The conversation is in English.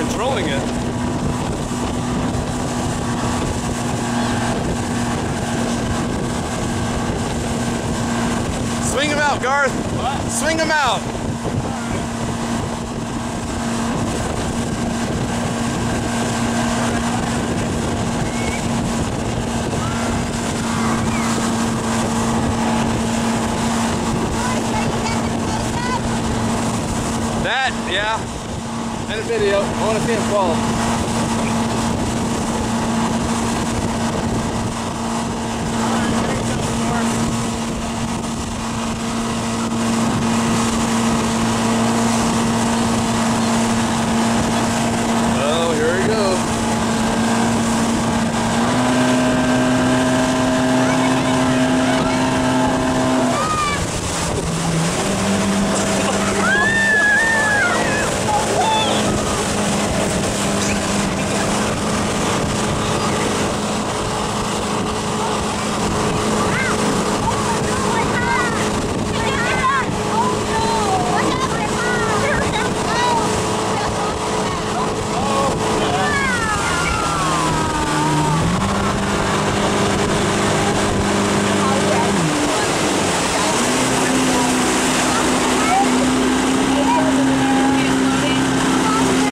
controlling it. Swing him out, Garth. What? Swing him out. Yeah. And a video. I want to see him fall.